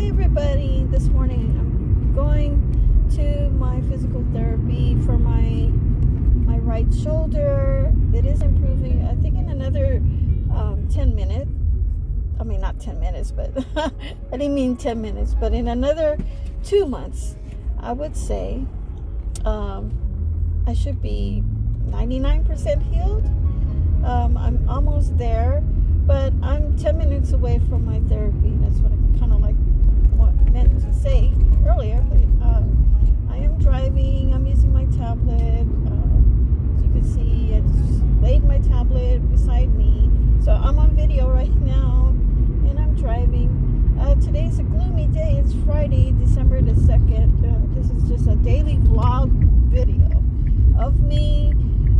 Hi everybody. This morning I'm going to my physical therapy for my my right shoulder. It is improving. I think in another um, 10 minutes. I mean not 10 minutes, but I didn't mean 10 minutes, but in another 2 months, I would say um, I should be 99% healed. Um, I'm almost there, but I'm 10 minutes away from my therapy. That's what I kind of like what meant to say earlier. But uh, I am driving. I'm using my tablet. Uh, as you can see, I just laid my tablet beside me. So I'm on video right now, and I'm driving. Uh, today's a gloomy day. It's Friday, December the 2nd. Uh, this is just a daily vlog video of me,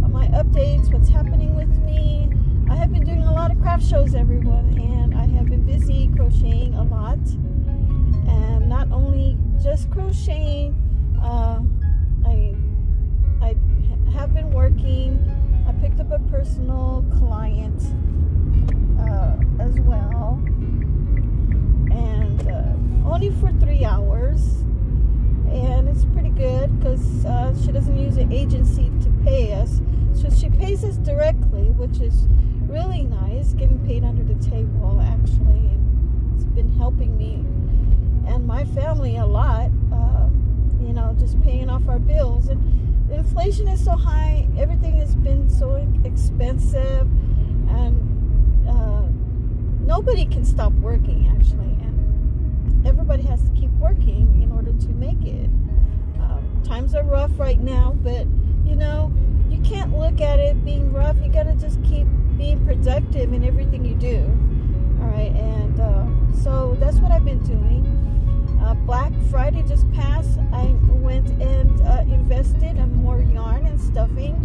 my updates, what's happening with me. I have been doing a lot of craft shows, everyone, and I have been busy crocheting a lot. Just crocheting, uh, I, I have been working. I picked up a personal client uh, as well, and uh, only for three hours and it's pretty good because uh, she doesn't use an agency to pay us. So she pays us directly, which is really nice, getting paid under the table actually, and it's been helping me and my family a lot. Um, you know, just paying off our bills, and inflation is so high. Everything has been so expensive, and uh, nobody can stop working actually, and everybody has to keep working in order to make it. Um, times are rough right now, but you know, you can't look at it being rough. You got to just keep being productive in everything you do. All right, and uh, so that's what I've been doing. Uh, Black Friday just passed. I went and uh, invested in more yarn and stuffing.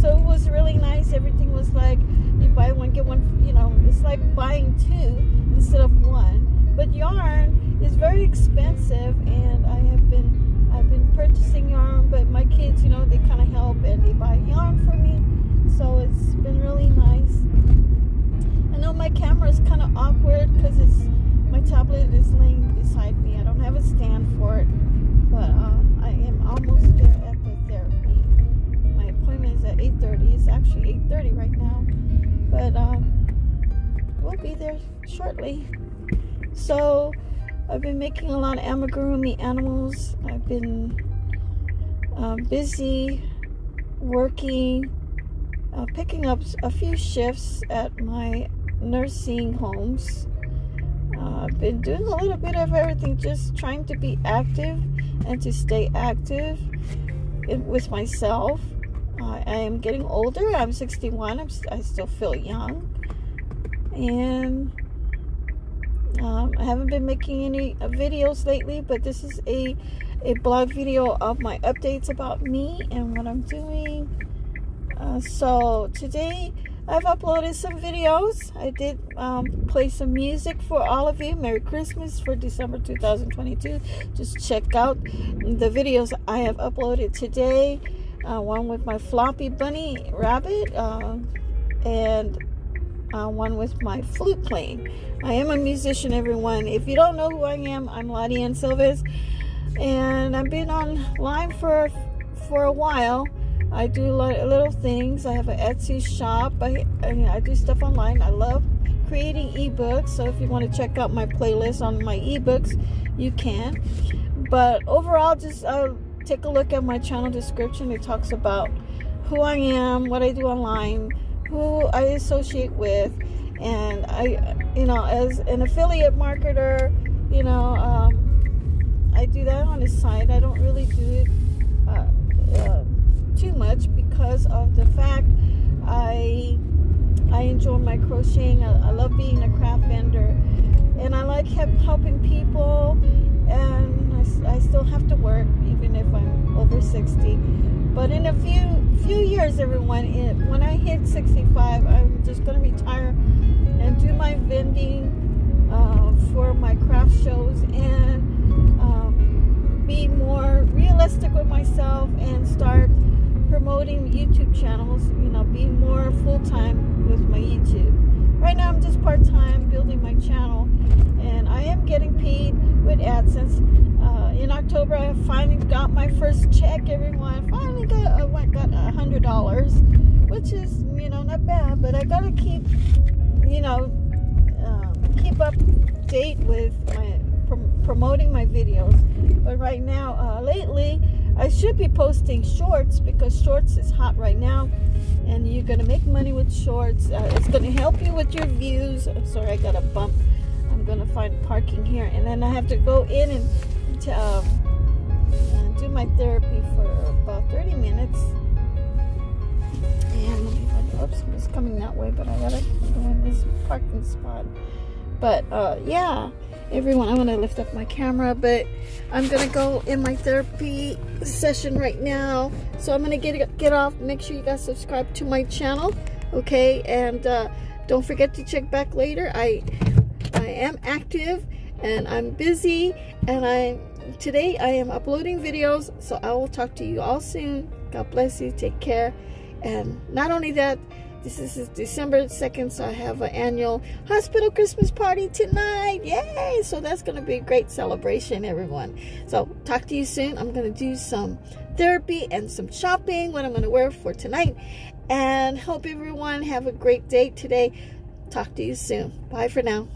So it was really nice. Everything was like you buy one, get one, you know, it's like buying two instead of one. But yarn is very expensive and I have been I've been purchasing yarn, but my kids, you know, they kind of help and they buy yarn for me. So it's been really nice. I know my camera is kind of awkward because it's tablet is laying beside me. I don't have a stand for it, but um, I am almost there at the therapy. My appointment is at 8:30. It's actually 8:30 right now, but um, we'll be there shortly. So I've been making a lot of amigurumi animals. I've been uh, busy working, uh, picking up a few shifts at my nursing homes. Uh, been doing a little bit of everything, just trying to be active and to stay active with myself. I am getting older. I'm 61. I'm, I still feel young. And um, I haven't been making any uh, videos lately, but this is a a blog video of my updates about me and what I'm doing. Uh, so today I've uploaded some videos. I did um, play some music for all of you. Merry Christmas for December 2022. Just check out the videos I have uploaded today. Uh, one with my floppy bunny rabbit uh, and uh, one with my flute playing. I am a musician, everyone. If you don't know who I am, I'm Laudiaann and I've been online for for a while. I do like little things. I have an Etsy shop. I, I do stuff online. I love creating ebooks. So if you want to check out my playlist on my ebooks, you can. But overall, just uh, take a look at my channel description. It talks about who I am, what I do online, who I associate with, and I, you know, as an affiliate marketer, you know, um, I do that on the side. I don't really do it uh, uh, too much because of the fact I I enjoy my crocheting. I, I love being a craft vendor, and I like helping people. And I, I still have to work even if I'm over 60. But in a few few years, everyone, it, when I hit 65, I'm just going to retire and do my vending uh, for my craft shows and um, be more realistic with myself and start promoting YouTube channels. You know, be more full time with my YouTube. Right now, I'm just part time building my channel, and I am getting paid with AdSense. uh, in October I finally got my first check. Everyone finally got uh, got a hundred dollars, which is you know not bad. But I gotta keep you know um, keep up date with my promoting my videos. But right now, uh, lately, I should be posting shorts because shorts is hot right now, and you're gonna make money with shorts. Uh, it's gonna help you with your views. I'm sorry, I got a bump. I'm gonna find parking here, and then I have to go in and to, um, uh, do my therapy for about 30 minutes. And let oops, it's coming that way, but I gotta go in this parking spot. But uh, yeah, everyone, I'm gonna lift up my camera, but I'm gonna go in my therapy session right now. So I'm gonna get get off. Make sure you guys subscribe to my channel, okay? And uh, don't forget to check back later. I I am active and I'm busy and I today I am uploading videos so I will talk to you all soon God bless you take care and not only that this is December 2nd so I have an annual hospital Christmas party tonight. Yay! So that's gonna be a great celebration everyone. So talk to you soon. I'm gonna do some therapy and some shopping what I'm gonna wear for tonight. And hope everyone have a great day today. Talk to you soon. Bye for now